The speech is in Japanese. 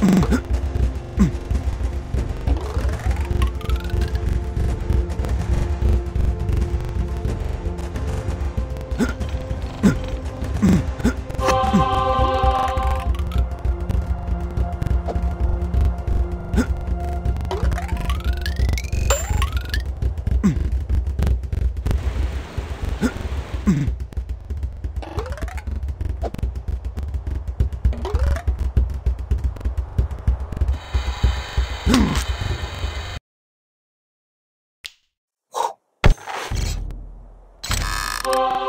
Mm-hmm. Oh!